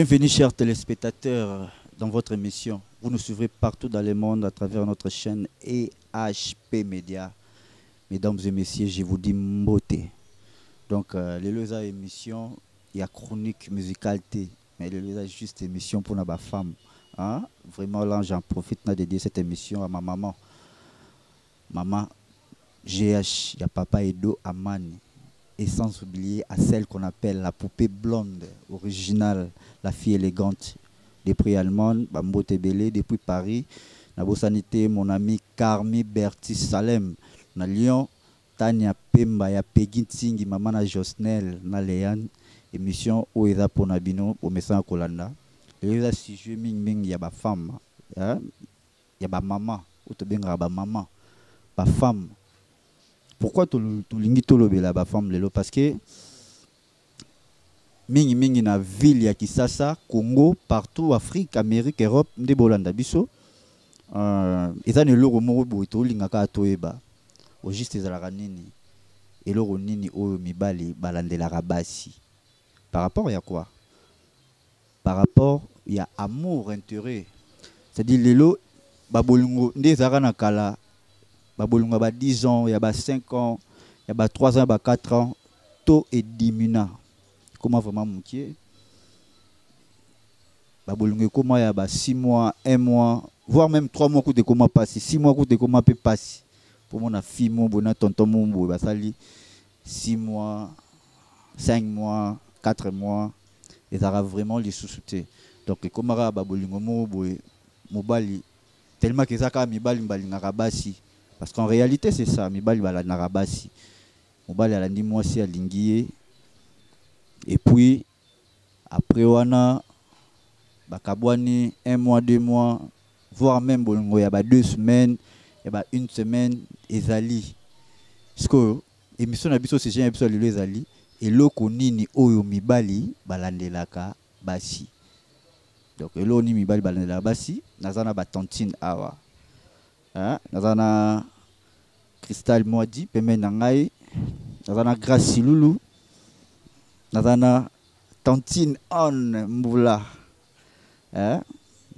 Bienvenue, chers téléspectateurs, dans votre émission. Vous nous suivrez partout dans le monde à travers notre chaîne EHP Media. Mesdames et messieurs, je vous dis mbote. Donc, euh, les deux émission, il y a chronique musicalité, mais les deux juste émission pour nos femmes. Hein? Vraiment, là, j'en profite de dédier cette émission à ma maman. Maman GH, il y a papa Edo Amani. Et sans oublier à celle qu'on appelle la poupée blonde, originale, la fille élégante. Depuis Allemande, Bambote Belé, depuis Paris. Nabo Sanité, mon ami Carmi Berti Salem. Na Lyon, Tania Pemba, ya Peggy Tsingi, maman na Josnel, na Léane. Émission où il pour Nabino, au message Kolanda. Et là, si je ming ming, il y a ba femme. Il y a ba maman. Ou te benga ba maman. Ba femme pourquoi tolingi tolobela bafemme lelo parce que mingimingi na ville ya kisasa congo partout afrique amérique europe nde bolanda biso. Uh, eza na eloko moko boye tolingaka toyeba. O juste ezalaka nini? Eloko nini oyo mibali balandelaka basi? Par rapport ya quoi? Par rapport ya amour intérêt. C'est-à-dire lelo babolingo nde na kala babolunga ba 10 ans ya ba 5 ans ya ba 3 ans ba 4 ans taux est diminuant. Comment vraiment mokie babolunga ekoma ya ba 6 mois 1 mois voire même 3 mois kuta ekoma pasi 6 mois kuta ekoma mpe pasi mpo mona fille mo boye tonton mo boye basali 6 mois 5 mois 4 mois ezalaka vraiment lisusu te donc ekomaka babolingo moko boye mobali tellement ke eza kaka mibali balingaka basi parce qu'en réalité c'est ça. Mibali balandaka basi mobali alandi mwasi alingi et puis après wana bakabwani un mois deux mois voire même ba deux semaines ya ba une semaine ezali. Sikoyo émission na biso session ya biso lelo ezali eloko nini oyo mibali balandelaka basi donc eloko nini mibali balandelaka basi naza na batantine awa? Naza na cristal mwadi pembeni na ngai. Naza na grace tantine on mbula. Hein?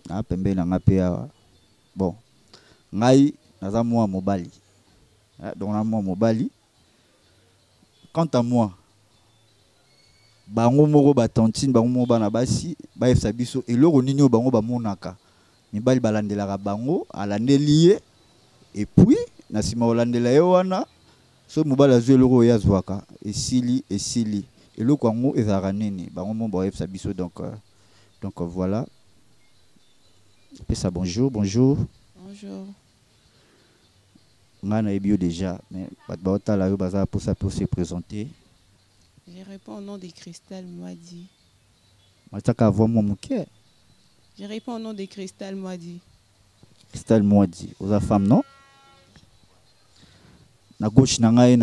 na na awa. Bon. Ngai naza mwa mobali. Hein? donc na mobali. Quant à moi bango moko batantine bango moko bana basi bayebisa biso. Eloko nini oyo bango bamonaka mibali balandelaka bango alandeli ye epuis na nsima kolandela ye wana so mobali azwi eloko oyo azwaka esili esili eloko yango ezalaka nini bango mo bayebisa biso donc euh, donc euh, voilà. Pesa bonjour bonjour. Bonjour. ngai nayebi yo déjà mais bato baotala yo baza mposa mpe ose présenter. Je réponds au nom de Cristal Moadi. matiaka avoi mwa moke Je réponds au nom de Cristal Moadi. cristal mwadi. Oza femme non? Na gauche na ngai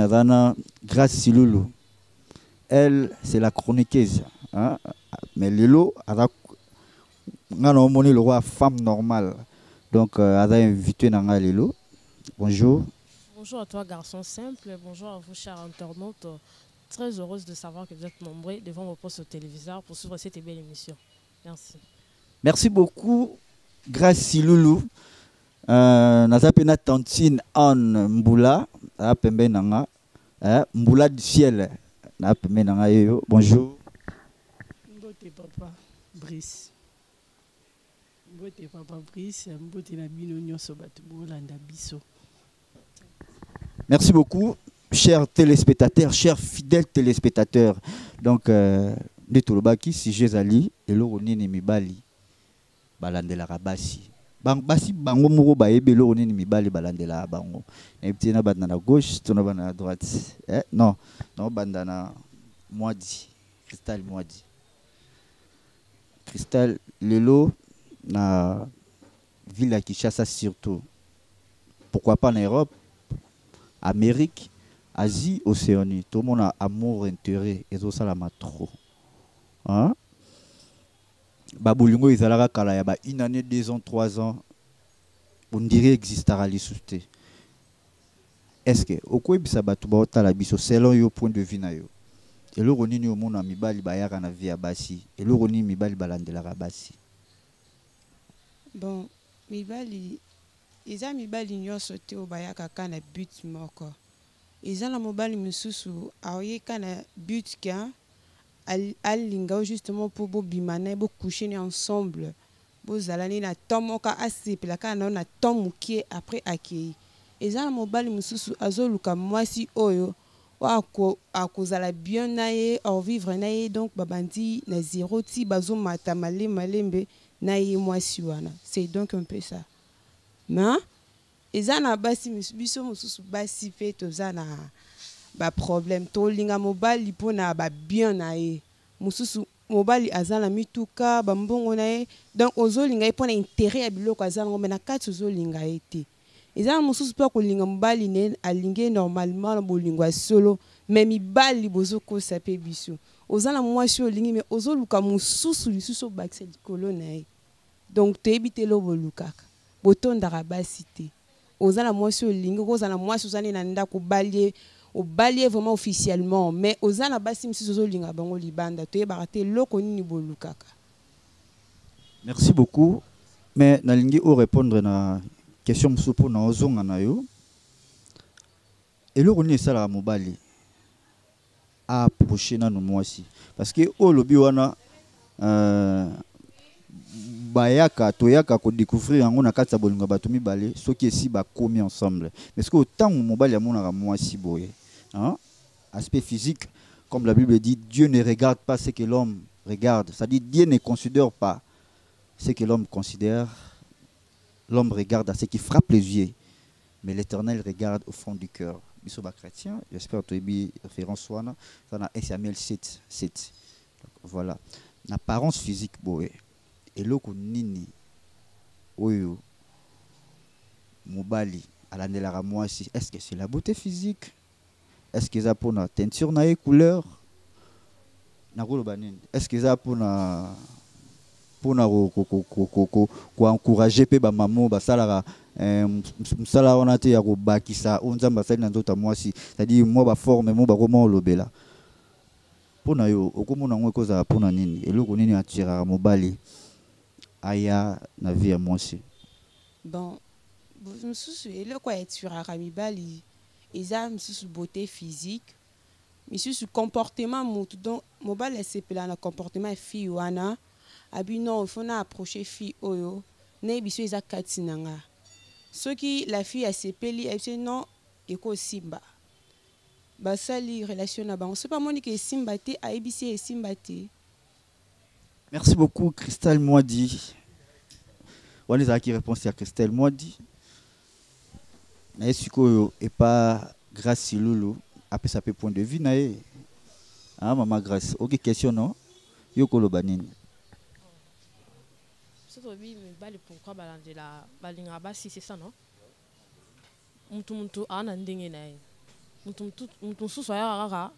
grace silulu elle c'est la chroniqueuse hein? mais lelo aza ngai na omoni lokwa femme normale donc euh, aza invité na ngai lelo bonjour Bonjour à toi, garçon simple. Bonjour à vous, chers internautes. Très heureuse de savoir que vous êtes nombreux devant vos postes au téléviseur pour suivre cette belle émission. Merci. merci beaucoup grace silulu euh, naza na tantine anne mbula aza pembeni na nga eh? mbula du ciel. Na pembeni na oyo bonjour. Mbote papa brice. Mbote papa brice. Mbote na bino nyonso bato bolanda biso. Merci beaucoup, chers téléspectateurs, chers fidèles téléspectateurs. Donc, euh, nde tolobaki sujet ezali eloko nini mibali balandelaka basi basi bango moko bayebi eloko nini mibali balandelaka bango. Nayebi te na banda na gauche to na banda na droite. Eh? non na banda na mwadi cristal mwadi cristal lelo na ville ya kinshasa surtout. Pourquoi pas na europe amérique asie océanie. Tomona amour intérêt ezosalama trop hein? Babolingo ezalaka kala. Ya ba une année deux ans trois ans ondire existaka lisusu te est ce que okoyebisa bato baotala biso selon yo point de vue na yo eloko nini omona mibali bayaka na vie ya basi eloko nini mibali balandelaka basi bon mibali eza mibali nyonso te oyo bayaka ka na but moko eza na mobali mosusu aoyeka na but ka al- alinga yo justement mpo bobima na ye bocouche ne ensemble. Bozala nini na temps moko asepela kaka na yo na temps mokie après akei eza na mobali mosusu azoluka mwasi oyo oyo ako- akozala bien na ye orvivre na ye donc babandi na zéro ti bazomata malembe malembe na ye mwasi wana. C'est donc un peu ça. Mais eza na basi biso mosusu basi mpe toza na baproblème tolinga mobali mpona babien na ye. Mosusu mobali aza na mituka bambongo na ye. Donc ozolinga ye mpona intérêt ya biloko aza nango me na kati ozolinga ye te. Eza na mosusu mpe akolinga mobali normalement na bolingo ya solo. Me mibali bozokosa mpe biso. Oza na mwasi olingi me ozoluka mosusu lisusu obakisa likolo na ye. Donc toyebi te lo bolukaka botondaka basi te. Oza na mwasi olingi okozala mwasi oza na ndako obali ye vraiment officiellement. Mais oza na basi misusu ozolinga bango libanda toyebaka te eloko nini bolukaka. Merci beaucoup. Mais nalingi orépondre na question mosusu mpona ozonga na yo. Eloko nini esalaka mobali approche nano mwasi. Parce que olobi wana euh, bayaka toyaka kodécouvrir yango na kati ya bolingo ya bato mibale soki esi bakomi ensemble. Mais soki ntango mobali amonaka mwasi boye hein? aspect physique comme la bible dit dieu ne regarde pas ce que l'homme regarde. C'est-à-dire dieu ne considère pas ce que l'homme considère. L'homme regarde à ce qui frappe les yeux mais l'éternel regarde au fond du cœur. Biso bachrétien j'espère toyebi référence wana eza na 1 samuel 7 7 Donc, voilà. Na apparence physique boye eloko nini oyo mobali alandelaka mwasi? Est ce que c'est la beauté physique? Est ce que eza mpona teinture na ye couleur? Nakoloba nini? Est ce que eza mpona mpona koencourage mpe bamama basalaka eh, mosala wana te ya kobakisa? Oyo nzambe asali na nzoto ya mwasi cestadire mwa baforme mo bakoma olobela. Mpona yo okomona yango ekozala mpona nini? Eloko nini atiraka mobali? Aya na vie ya mwasi. Bon bo- mosusu eloko etiraka mibali eza mosusu beauté physique misusu comportement motu donc mobali asepela na comportement ya fille wana abi non faut na approche fille oyo nayebi so eza kati na nga. Soki la fille asepeli ayebi non ekosimba basali relation na bango. Soki amoniki esimba te ayebisi ye esimba te merci beaucoup christelle mwadi wana ezalaki réponse ya christelle mwadi na ye sikoyo epa grace silulu apesa mpe point de vue na ye ah, mama grace. Oki question no yo koloba nini. Soki toyebi mibali pourkui balandela balingaka basi c'est ça non? Mutu mutu aa na ndenge na ye mutu mosusu ayaka kaka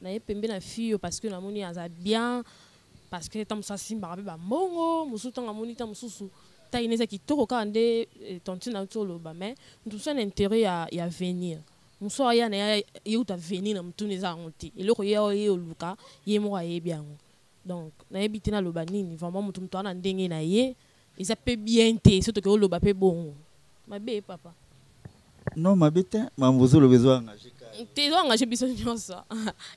na ye pembe na fille oyo parce que namoni aza bien parce que ntango mosusu asimbaka mpe bambongo mosusu ntango amoni ntango mosusu ntango ine eza kitoko kaka nde eh, tontine auti oloba mais mutu mosusu ana intérêt ya, ya venir mosusu aya na ye venir na mutuni eza yango te eloko ye oyo ye oluka ye moko ayebi yango donc nayebi te naloba nini vraiment motu ndenge na ye eza mpe bien te so toke oloba mpe bongo mabe papa non mabe te mambo ozoloba ezo engage te ezoengage biso nyonso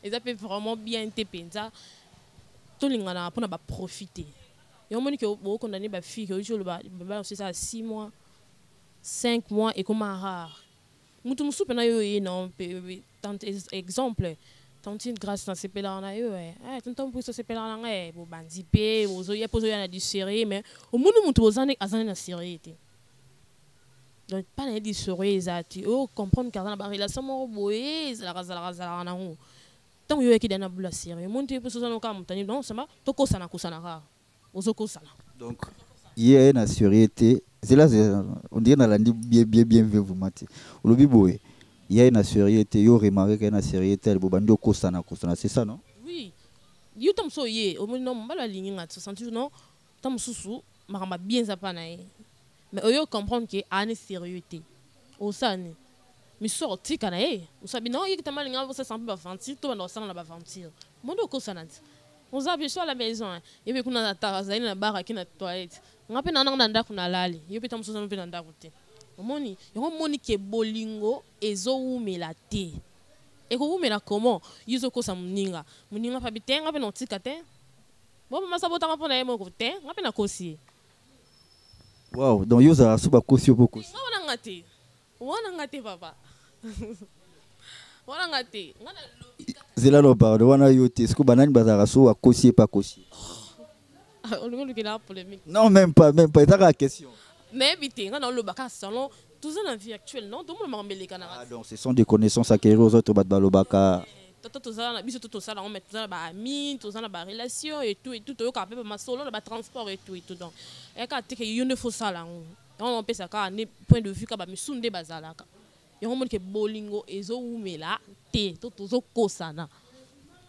eza mpe vraiment bien te mpenza tolingana mpona baprofite yango monike bookondane bafille oyuti oloba babala mosu eza ya 6 mois 5 mois ekoma rare. Mutu mosusu mpena yo ye exemple tantine grâce nasepelaka na yo eh. eh, tonton mpusi osepelaka na ngai bobandi mpe ozoya mpe ozoya na du mais omoni na sérieux te donc mpa na ye eza ke aza na barelation moko boye ezalaka zalaka zalaka nango ntango yo oyaki da na bula sérieux omoni te mpe soza nokaa motani donc sama tokosana kosana kaka ozokosana. Donc ye aye na sérieuté zela on dirait nalandi bien bien bien vivement te olobi boye ye aye na sérieuté yo remarke kaye na sérieuté ale bobandi okosana kosana c'est ça non? Oui. Yo ntango mosusu oye omoni no mobali alingi nga jours non? Ntango mosusu makambo bien eza mpa na ye. Mais oyo comprendre ke aa ne sérieux te osala nini misusu akotika na ye mosu abi non yekita malinga bosasa mpe baventure to banda kosala na baventure mondo okosana ti oza biso à la maison ye mpe kuna ataka azali na bar aki na toilette. Nga mpe nananga na ndako nalali yo mpe ta mosusu mpe na ndako te omoni yango moni ke bolingo ezowumela te ekowumela comment? Yo ezokosa moninga moninga mpe abi te nga mpe na otika te bomamasa botanga mpo na ye moko te nga mpe nakosi ye wow donc yo ozalaka so bakosi yo mpo kosi nga wananga te wananga te papa wananga te nga na zela no pardon wana yo te siko banani bazalaka so bakosi ye mpe akosi non même pas même pas ezaka question. Nayebi te nga na olobaka salon toza na vie actuelle non? Tomona makambo elekanaka ah, donc ce sont des connaissances acquéries aux autres bato balobaka? Tata tozala na biso to tosala yango mais toza na baami toza na barelation et tout et tout toyokaka mpe bamasolo na batransport et tout et tout donc. Eyaka teke yo nde fosala yango yango opesa kaka nde point de vue ka bamisu nde bazalaka yango monike bolingo ezowumela te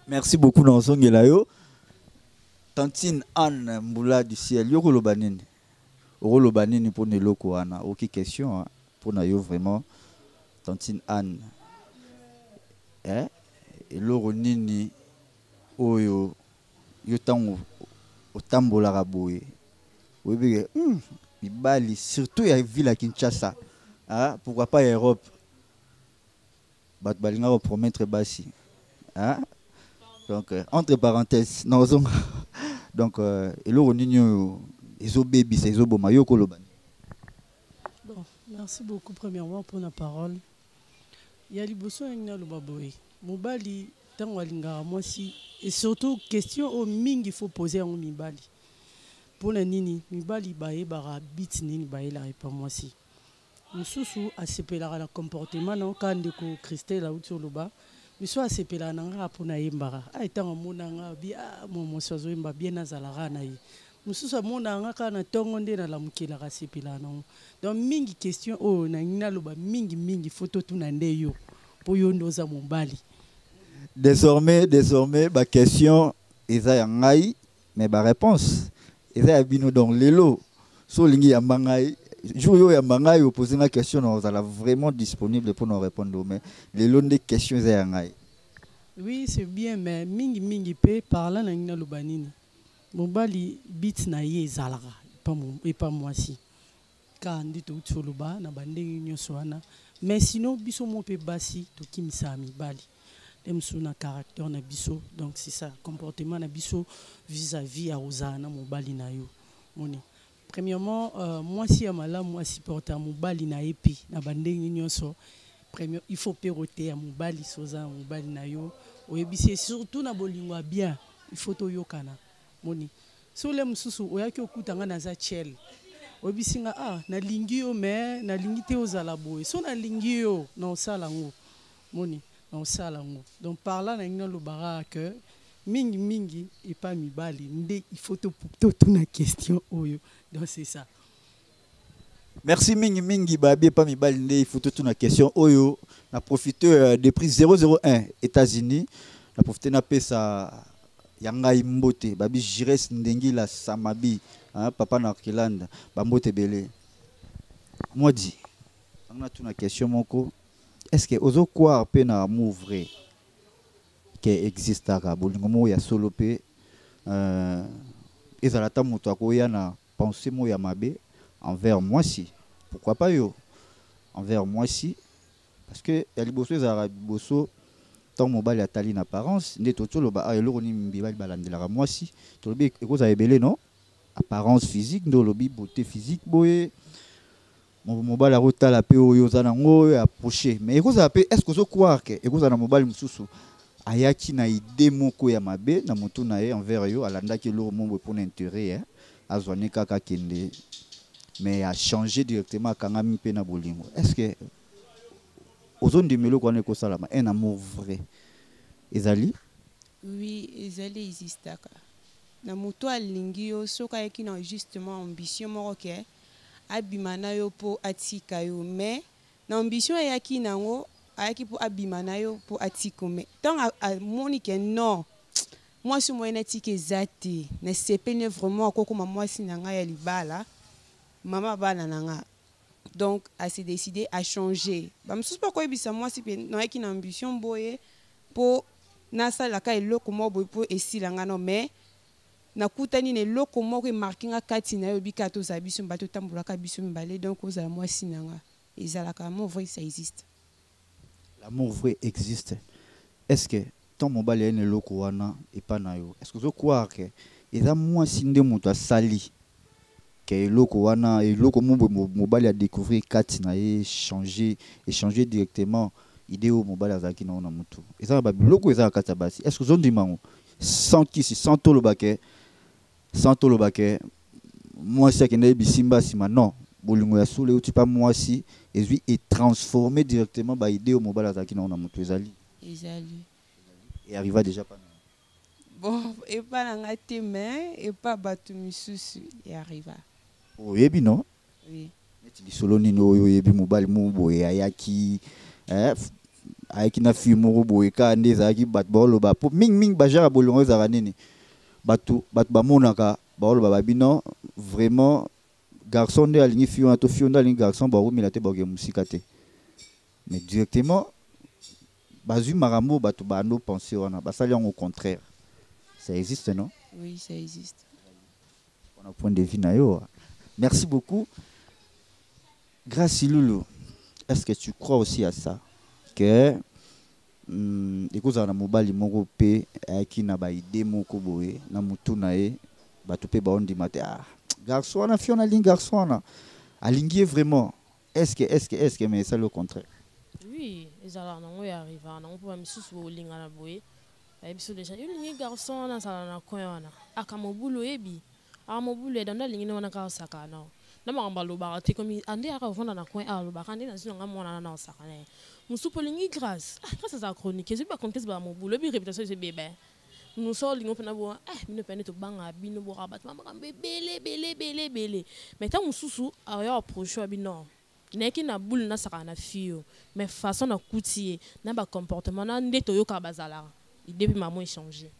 merci beaucoup na tantine anne mbula du ciel yo koloba nini? Oki question hein, mpona yo vraiment tantine anne. Eh? eloko nini? Oyo yo ntango otambolaka boye. Oyebike hmm, mibali surtout ya ville ya kinshasa ah, pourquoi pas europe? Bato balingaka kopromettre basi ah? donc euh, entre parenthèses nazonga donc euh, eloko nini oyo ezobebisa ezoboma? Yo koloba? Bon, merci beaucoup premièrement pour la parole. Il y a liboso ndenge naloba boye? Mobali ntango alingaka mwasi et surtout question oyo mingi faut poser yango mibali mpona nini? Mibali bayebaka biti nini bayelaka epa mwasi mosusu asepelaka na comportement na kaka ndeko christelle auti oloba miso asepelaka na nga mpona ayembaka ai ntango amonanga bi mwasi azoyemba bien nazalaka na ye. Mosusu amonaka nga kaka na ntongo nde nalamukelaka asepelaka nango donc mingi question oyo nangi naloba mingi mingi fo totuna nde yo mpo yo nde oza mobali. Désormais désormais baquestion eza ya ngai mais baréponse eza ya bino donc lelo. So olingi yamba ngai jour oyo oyamba ngai opose nga question na ozala vraiment disponible mpona orépondre mais lelo nde question eza ya ngai oui c'est bien mais mingi mingi mpe parla nangi naloba nini mobali bit na ye ezalaka epa mwasi kaka nde touti oloba na bandenge nyonso wana. Mais sinon biso mo mpe basi tokimisaka mibali nde mosusu na caractère na biso. Donc c'est ça comportement na biso vis-à-vis ya kozala na na yo. Moni premièrement euh, mwasi ya malamu asupporta mobali na na bandenge nyonso il faut mpe koteya mobali so oza na mobali na yo. Oyebisi ye surtout na ya bien il faut moni. Oyaki okuta nga naza nga ah nalingi yo me te ozala boye. So nalingi yo na osala moni na osala donc parla nangi nalobaka ke mingi mingi epa mibali. Nde il faut question oyo donc c'est ça. Merci mingi mingi babi epa mibali nde ifutu tuna question. Oyo na profite euh, de prix 001 états-unis. Na profite napesa ya ngai mbote babi jires ndengila samabi hein, papa na kilanda bambote ebele mwadi anga tuna question moko est ce que ozokroire mpe na amour vrai ke existaka bolingo moko ya solo mpe euh, ezala ata moto akoya na pensée moko ya mabe envers mwasi pourquoi pas yo? Envers mwasi parce que ya liboso ezalaka liboso ntango mobali atali na apparence nde toti oloba ah eloko nini mibali balandelaka mwasi tolobi ekozala ebele non? Apparence physique nde olobi beauté physique boye mo- mobali akotala mpe oyo oza nango oyo approche mais ekozala mpe est ce que ozokroire ke ekozala na mobali mosusu ayaki na ide moko ya mabe na motu na ye envers yo alandaki eloko moko mpona intérêt azwa ne kaka akende mais achange directement akangami mpe na bolingo. Est ce que ozondima eloko wana ekosalama? Un amour vrai. Ezali? Oui ezali existaka. Na moto alingi yo soki ayaki na justement ambition moko ke abima na yo mpo atika yo. Mais na ambition ayaki nango ayaki mpo abima na yo mpo atika mais ntango amoni ke non mwasi moye natika eza te nasepeli vraiment akokoma mwasi na ngai ya libala mama bana na nga. Donc s'est décidé à changer. Bamosusu mpo koyebisa mwasi mpe noyaki na ambition boye mpo nasalaka eloko moko boye mpo esila nga no mais nakutani na eloko moko emarke nga kati na yo oyebi kaka tozala biso mibale totambolaka biso mibale donc ozala mwasi na nga. Ezalaka amour vrai ça existe. L'amour vrai existe. Est ce que ntango mobali aye na eloko wana epa na yo. Est ce que ozokroire ke eza mwasi wana changer échanger directement idée oyo mobali azalaki nango na motu eza na babiloko eza na kati ya basi sans kisi sans toloba ke sans toloba ke mwasi akende yebisi mba nsima non. Bolingo ya solo euti mpa mwasi ezwi etransforme directement baide oyo mobali azalaki na e arriva déjà pa bon epa na nga te mais epa bato misusu earriva oyebi no oui. neti lisolo nini oyo oyebi mobali mo boye ayaki eh, ayaki na fille moko boye kaka nde ezalaki bato baoloba. Po mingimingi bagere ya bolongo ezalaka nini? Bato bato bamonaka baoloba babino vraiment garçon nde alingi fille wana to fille nde alingi garçon bakomela te bakoke mosika te. Mais directement bazwi makambo bato bando pense wana basali yango au contraire. Ça existe non? Oui ça existe. On a point de vue na yo merci beaucoup. Grâce Loulou est-ce que tu crois aussi à ça? Que mm, ekozala na mobali moko mpe ayaki na baide moko boye na motu na ye bato mpe baondima te ah, garçon wana fio nalingi garçon wana alingi ye vraiment. Est ce que est ce que est ce que mais esali au contraire? Oui ezalaka nango ya arriva nango mpo bamisusu bolingana boye bayebi so déjà yo olingi garçon wana azala na coin wana aka mobulu oyebi aka mobulu eda nde alingi nde wana kaka makambo ovanda na coin alobaka nde nazwi nanga mwana na osaka na ye mosusu mpo olingi grâce ah, grâce azala chronique. Ezobi bachronique baa mobulu oyebi réputation ezobeba moso olingi mpena mosusu nayaki na bule nasaka na fio mais façon nakuti ye na bacomportement na nde toyokaka bazalaka ide mpe mamo échange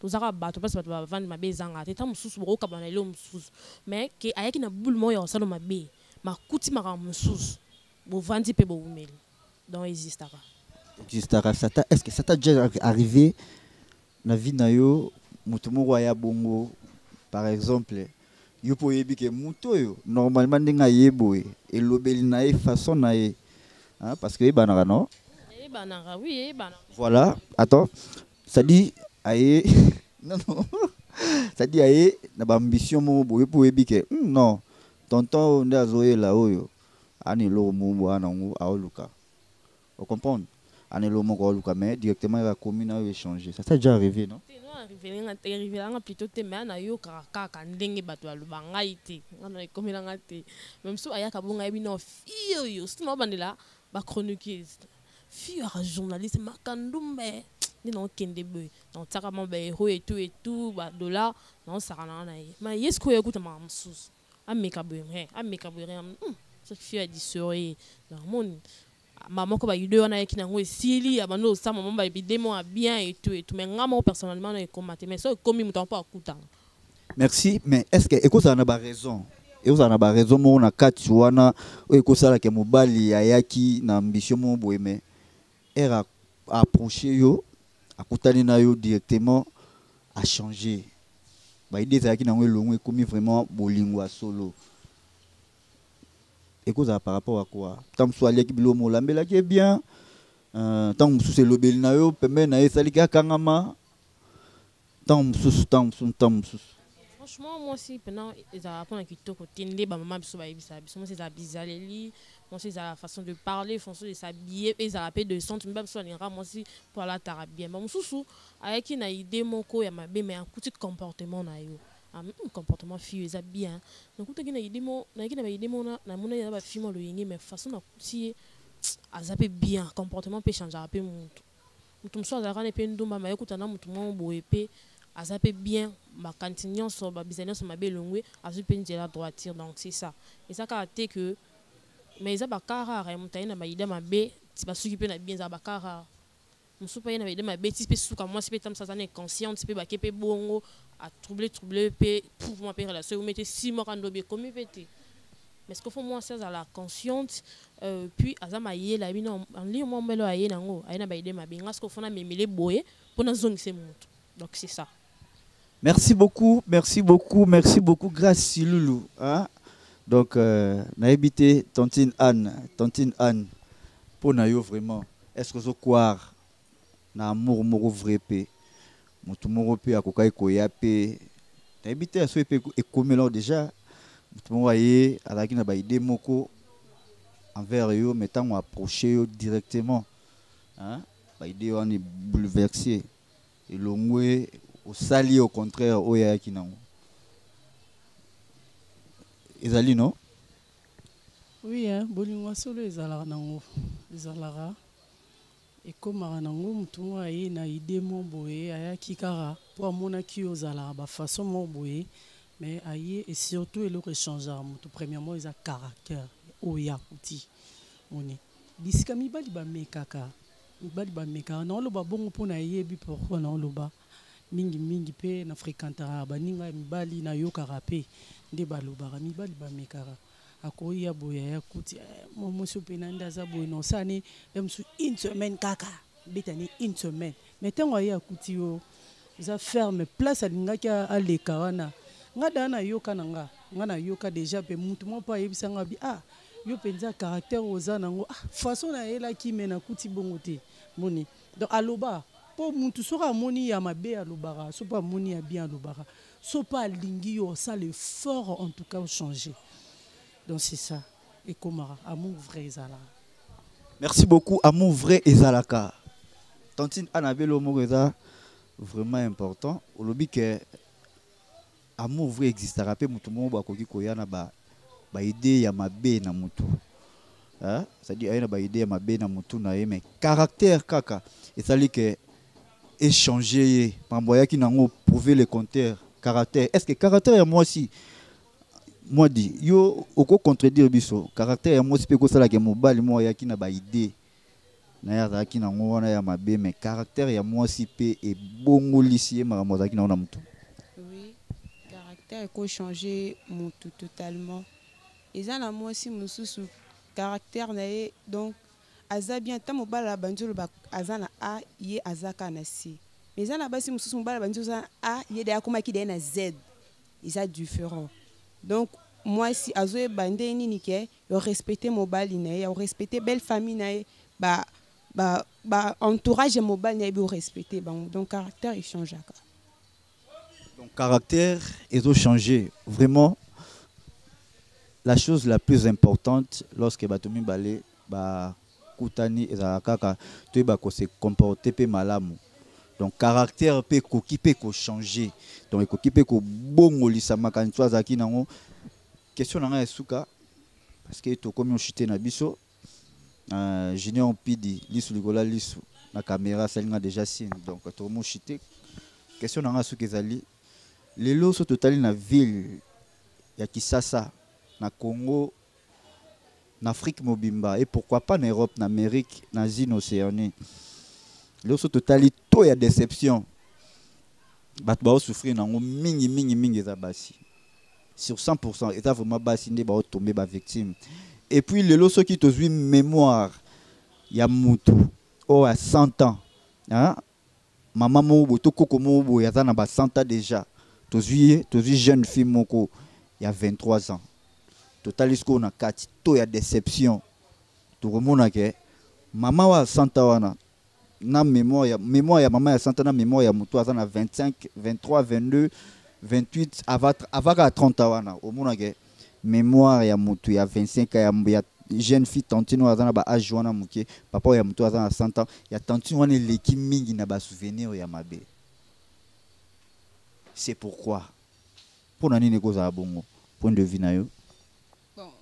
tozalaka bato mpasi bato bavandi mabe ezanga te ntango mosusu bokokaba na eloko mosusu mais ke ayaki na bule moko ya kosala mabe makuti makambo mosusu bovandi mpe bowumeli donc existaka existaka sata est ce que sata déjà arrivé na vie na yo moto moko aya par exemple yo mpo oyebi ke moto normalement ndenge aye boye elobeli na ye façon na ye hein, parce que eyebanaka non? Eyebanaka oui voilà attends cestadire aye non non cestadire aye na baambition moko boye mpo oyebi ke mm, non tonton oyo nde azoyela oyo ana eloko moko boye anango aoluka. Ocomprendre directement akomi na oyo échanger ça ça déjà arrivé non? Erivelanga plutôt te me anayokaka kaka ndenge bato baloba ngai te ngana ekomelanga te me mosusu ayaka bongo ayebi no fille oyo surtout na obandela bachroniqueuse fille aka journaliste makandumbe. Nde naokende boye naotiaka ma bahero etu etu badola naosaka nanga na ye ma ye sikoyo ekutamaka mosusu ameka boye re ameka boye re soki fille adiseur ye namoni mamoko bayide wana ayeki nango esili osala mama babide mo ya bien etu etu mais nga moko personnellement na ekóma te mais so ekomi moto mpo merci mais est ce que ekozala na baraison ekozala na baraison moko na kati wana oyo ekosalaka mobali ayaki na ambition moko boye mais ere approche yo akutani na yo directement ezalaki elongo ekomi vraiment bolingo ya solo ekozala par rapport à quoi? Ntango mosusu aliaki biloko mo olambelaki ye bien. Ntango mosusu elobeli na yo pembeni na ye esaliki akangama ntango mosusu ntango mosusu mosusu franchement mwasi mpena ezalaka mpona kitoko ezala ezala façon de parler façon de s'habiller. Ezala mpe de centre miba biso alingaka mwasi mpo alataka bien bamosusu ayaki na idée moko ya mabe mai akuti comportement na comportement fille eza bien na idée mo nayaki na baidée mo namona eza bafille mo loyenge mais façon nakuti ye aza mpe bien. Comportement mpe changeaka mpe motu motu mosusu azalaka ne mpe ndumba ma ekuta na motu moko boye mpe aza mpe bien. Makanisi nyonso babisa nyonso mabe elongwe azwi mpe nzela droiture donc c'est ça. Eza kaka te que mais eza baka rare moto aye na baide mabe ti basuki mpe na bien eza baka rare. Mosusu mpe aye na baide mabe ti mpe suka mwasi mpe tamosa aza na inconsciente mpe bake mpe bongo atrouble trouble mpe pouvement mpe relation ewumi te si que faut mwasi azala consciente euh, puis aye aye na memele boye mpo nazongisa motu donc c'est ça Merci beaucoup, merci beaucoup, merci beaucoup. Grâce Siloulou. Hein? Donc, euh, Tantine Anne, Tantine Anne, pour nayo vraiment. Est-ce que vous croire na amour moko vrai pe motu moko pe akoka ekoya pe. Nayebi te aso epe ekomela déjà motu moko aye azalaki na baide moko envers yo mais ntango approche yo directement hein? baide wana bouleversé elongwe osali au contraire oyo ayaki nango. Ezali no oui hein, bolingo solo ezalaka nango ezalaka ekomaka nango motu moko aye na ide mo boye ayaki kaka mpo amonaki ozalaka bafaçon moko boye mais aye et surtout eloko echangeaka motu. Premièrement eza caractère oyo akuti oni bisika mibali bamekaka mibali bamekaka naoloba bongo mpo nayebi pourkui naoloba. Mingimingi mpe na fréquentaka baninga ya mibali nayokaka mpe nde balobaka mibali bamekaka akoya boye aya kuti mwa mwasi mpe na nde aza boye nosani ya mosu une semaine kaka betani une semaine. Mais ntango aye akuti yo eza ferme place alingaki aleka wana. Nga daa nayoka na nga nga nayoka déjà mpe mutu moko mpo ayebisanga bi ah yo mpenza caractère oza nango ah façon nayelaki me nakuti bongo te moni donc aloba mpo mutu soki amoni ya mabe alobaka so mpo amoni ya bien alobaka so mpo alingi yo osala effort en tout cas ochanger donc c'est ça. Ekomaka amour vrai ezalaka merci beaucoup. Amour vrai ezalaka tantine anabelo moko eza vraiment important. Olobi ke amour vrai existaka mpe motu moko bakoki koya na ba baide ya mabe na motu Hein? c'est-à-dire aye na baide ya mabe na motu na ye mais caractère kaka. Ezali ke échanger ye mambo ayaki nango prouver le contraire caractère. Est ce que caractère ya mwasi mwadi yo okocontredire biso. Caractère ya mwasi mpe ekosalaka mobali moko ayaki na baide na ye azalaki nango wana ya mabe mais caractère ya mwasi mpe ebongolisi ye makambo azalaki nango na motu oui caractère ekochange motu totalement. Eza na mwasi mosusu caractère na ye donc aza bien ntan mobali abandi oloba aza na a ye aza kaka na mais eza na basi mosusu mobali abandi oza na a ye de akomaki de na z. Eza différent. Donc mwasi azoyeba nde nini ke yorespecte mobali na ye orespecte belle famille na ye ba, ba, ba entourage ya mobali na ye biorespecte bango donc caractère echangeaka Donc, caractère est changé. Vraiment, la chose la plus importante lorsque Batomi Balé, ba Koutani et Zakaka, tu vas se comporter pe malamu. Donc, caractère pe koki pe ko changer. Donc, koki pe ko bongo lisama kan tu azaki nango. Question nanga esuka parce que to comme on chité na biso. Euh, Junior Pidi, lisu likola lisu na caméra salinga déjà signe. Donc, to mo chité. Question nanga suka ezali lelo so totali na ville ya kisasa na congo na afrique mobimba et pourquoi pas na europe na amérique na zine océanie lelo so totali to ya déception bato baosouffrir nango mingi mingi mingi eza basi sur 100% eza vraiment basi nde baotombe bavictime et puis lelo soki tozwi mémoire ya mutu oyo ya 100 ans hein? mama moko boye to koko moko boye aza na ba 100 ans déjà. Ye tozwi jeune fille moko ya 23 ans. Totali sikoyo na kati to ya déception. Tokomona ke mama oyo ya santa wana na mémoire mémoire ya mama ya santa na mémoire ya aza na 25 23 22 28 ava- avaka ya 30 ans wana omona ke mémoire ya moto ya 25 ya, ya jeune fille tantine oyo aza na baage papa ya moto aza na 100 ans ya tantine wana eleki mingi na basouvenir ya mabe. C'est pourquoi? Bongo? Point de vue na yo. Bon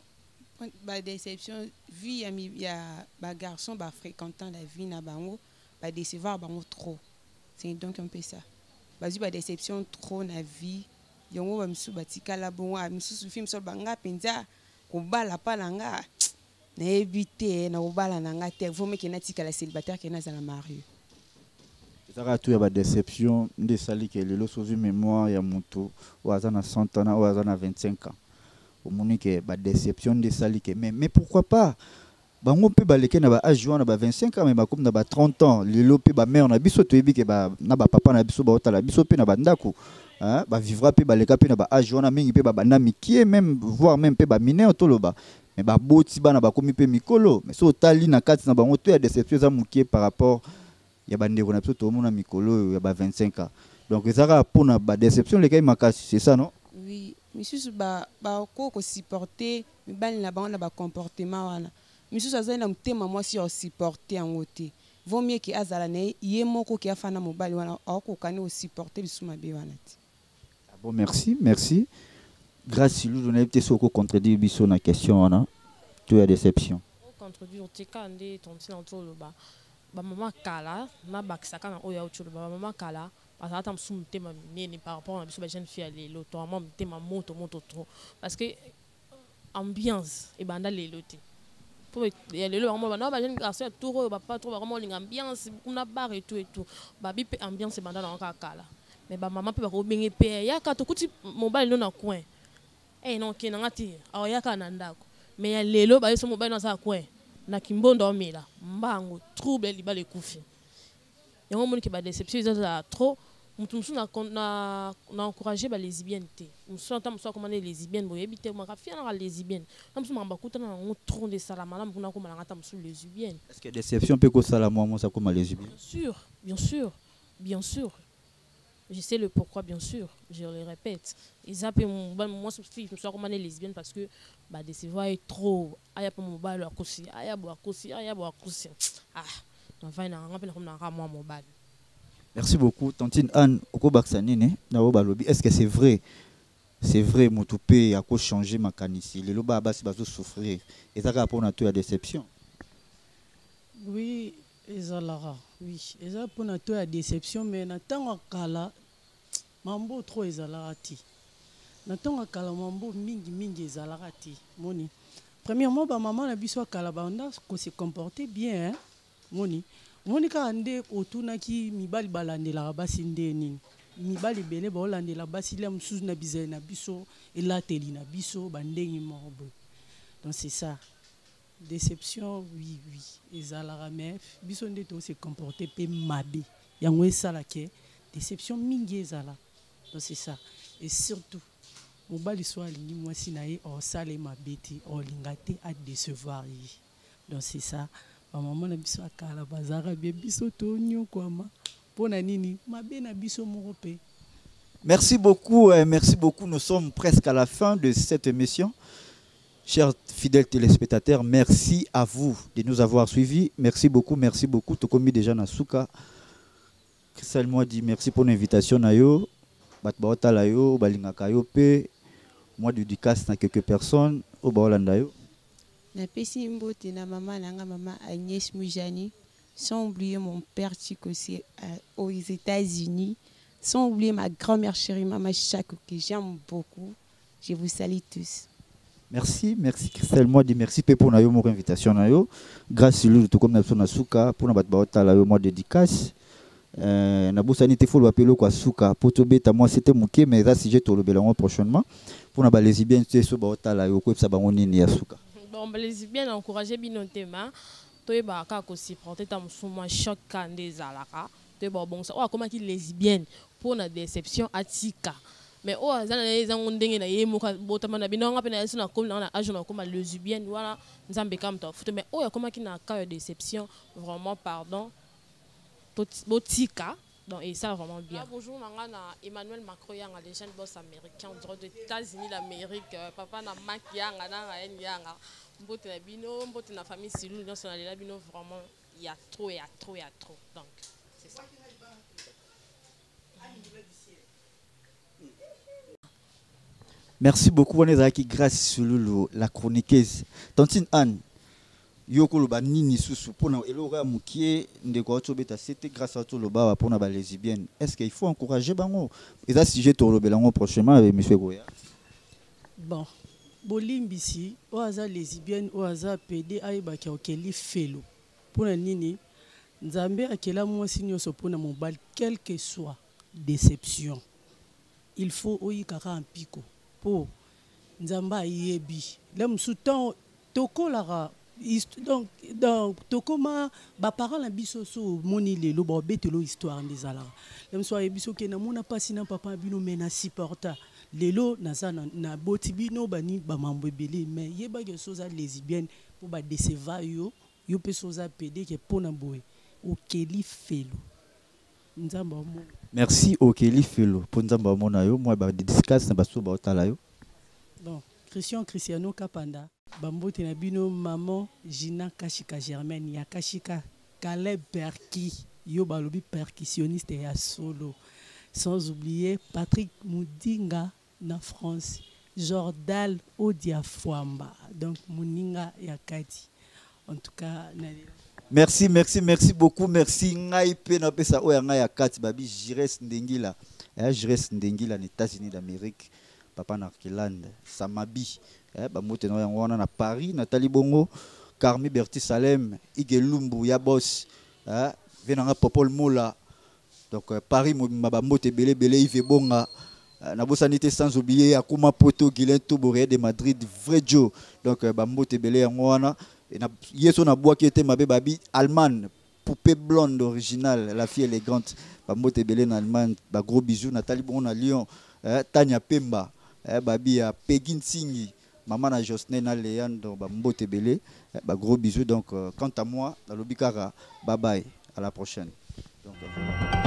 badéception vie ya, ya bagarçon bafréquentant la vie na bango badécevoir bango trop. C'est donc un peu ça bazwi badéception trop na vie. Yango bamisusu batikala bongo misusu fi misusu banga mpenza kobala mpa na nga. Nayebi te na kobala na nga te. Vomeke natikala célibataire ke nazala mario ezaka tu ya badéception nde esali ke lelo sozwi mémoire ya moto oyo aza na 100 ans na oyo na 25 ans. Omoni ke badéception nde esali ke. Mais mais pourquoi pas? Bango mpe baleke na baage wana ba 25 ans na ba 30 ans. Lelo mpe bamare na biso toyebi ke na na biso baotala biso mpe na bandako hein, bavivra mpe baleka mpe na baage wana mingi mpe babanda mikie même voire même mpe me baboti bana mikolo. Mais so otali na kati na bango to ya par rapport ya na biso mikolo ya ba 25 ans. Donc mpona badéception lekai makasi c'est ça non? Oui na na wana misusu azali na motema mwasi ya yango te. Vaut ke azala na ye ye moko ke afanda mobali wana mabe te. Ah bon merci merci. Grâce lulu nayebi te soki biso na question wana to ya déception. Contredire tika nde tontina oti oloba bamama kala nabakisaka na oyo auti oloba bamama kala bazalaka mosusu motema minene par rapport na biso bajeune fille ya lelo to vraiment motema moto moto trop. Parce que ambiance ebanda lelo te po ya lelo bango bana bajeune garçon ya tour oyo bapa trop vraiment olinga ambiance kuna bar et tout et tout. Babi mpe ambiance ebanda nango kaka kala mais bamama mpe bakobenge mpe yaka tokuti mobali no na coin. E non ke nanga te awa yaka na ndako mais ya lelo bayeso mobali no aza coin. Na kimbondo omela mbango trouble libala ekufi yango omoni ke badéception ezazala trop motu mosusu na, encourage balesibienne te mosusu ata mosusu akoma ne lesibienne boyebi te maka fia naka lesibienne na mosusu makambo akutana nango trop nde esala malamu kuna akoma nanga ata mosusu lesibienne est ce que déception mpe kosala mwa mwasi akoma lesbien Bien sûr, bien sûr, bien sûr. Je sais le pourquoi, bien sûr. Je le répète. Moi, je suis comme lesbienne parce que trop. Aya bal, à cause, aya boire cause. Ah, na. Merci beaucoup. Tantine anne okobakisa nini? Na oyo balobi. Est ce que c'est vrai? C'est vrai motu mpe akochange makanisi lelo baya basi bazosouffrir eza kaka mpona to ya déception? Oui ezalaka oui. Eza mpona to ya déception mais na ntango ya kala mambo trop ezalaka te moni. Premièrement bamama na biso ya kala banda kose comporte bien hein? moni omoni kaka nde otunaki mibali balandelaka basi nde nini? Mibali ebele baolandela basi lia mosusu na bizali na biso elateli na biso bandenge moko boye. Donc c'est ça. Déception oui oui ezalaka mais biso nde tose comporte mpe mabe. Yango esalaka déception mingi ezala. Donc c'est ça. Et surtout mobali so alingi mwasi na ye osala ye mabe te olinga te adecevoir ye. Donc c'est ça bamama na biso akala bazalaka bie biso tonyokwama mpo na nini? Mabe na biso moko mpe Merci beaucoup, euh, merci beaucoup. Nous sommes presque à la fin de cette émission. Chers fidèles téléspectateurs, merci à vous de nous avoir suivis. Merci beaucoup, merci beaucoup. Tokomi déjà na suka. Christelle moi dit merci pour l'invitation na yo. Bat baota la yo, balingaka pe. Moi dédicace na quelques personnes au. Napesi mbote na mama na nga mama agnès mujani. Sans oublier mon père aussi euh, aux états-unis. Sans oublier ma grand-mère chérie mama Chaco que j'aime beaucoup. Je vous salue tous. Merci, merci Christelle moi dit merci pour na mon invitation na. Grâce lulu to comme na biso na suka pour na bat baota la yo moi dédicace. Euh, nabosani te folo bapelo kwa suka po tobeta mwa sete moke mais eza sujet tolobela yango prochainement. Mpona balesibien te so baotala yo koyebisa bango nini ya suka Bon, bah, lesbienne encouragé bino tema. toyebaka kaka kosupporte ta mosusu mwa choc ka nde ezalaka toyeba kobongisa oyo akomaki lesbienne mpo na déception atika mais oyo aza na ye ezango ndenge na na ye age mais oyo akomaki na déception vraiment pardon botika donc et ça vraiment bien. Ah, bonjour nanga na Emmanuel Macron yanga les jeunes boss américains droit des États-Unis d'Amérique euh, papa na Mac yanga na yanga mbote na bino mbote na famille Silou nyonso na lela bino vraiment il y a trop il y a trop il y a trop donc c'est ça. merci beaucoup wana ezalaki grâce sululu la chroniqueuse tantine anne yo koloba nini susu mpona eloko ya mokie ndeko auti obeta se te grâce auti oloba awa mpona balesbienne est ce que il faut encourager bango? Eza sujet tolobela prochainement avec monsieur ekoya bon bolimbisi oyo aza lesbienne oyo aza pede ayebaki akeli felo. Mpona nini? Nzambe akela mwasi nyonso mpona mobali quel que soit déception. Il faut oyikaka mpiko. Mpo nzambe ayebi. Le mosusu ntango tokolaka donc donc tokóma baparent na biso so omoni lelo babetelo histoire nde ezalaka le mosusu ayebi soki namona mpasi na papa bino me na supporta lelo naza na- naboti bino bani bamambo ebele. Me yebaki so oza lesbienne mpo badeseva yo yo mpe so oza pedeke mpo na boye. Okeli felo. Nzambe merci okeli felo. Mpo nzambe yo mwa badiscase na basusu baotala yo. Bon christian cristiano kapanda bambote na bino maman gina kashika germaine ya kashika kale perki yo balobi percussionniste ya solo. Sans oublier patrick mudinga na france jordal odiafwamba donc moninga ya kati. En tout cas merci merci merci beaucoup merci ngai kati babi ndengila. Eh, ndengila états-unis d'amérique papa na arkelande samabi. Eh, na na paris natali bongo carmi berti salem ige lumbu ya bos eh, ve nanga popol mola donc euh, paris mobimba bambote ebele ebele ive bonga. Euh, te sans oublier akuma poto guilin toborea de madrid vrai jo donc euh, bambote ebele yango wana. Et na- ye so nabwaki ete mabe babi allemagne. Poupée blonde originale la fille élégante. Bambote ebele na allemagne. Bagros bisou natali bongo na lyon. Eh, tania pemba eh, babi ya pegi nsingi. Mama na josne na leandro bambote ebele eh, bagros bisou donc euh, quant à moi nalobi kaka babaye à la prochaine. Donc, euh.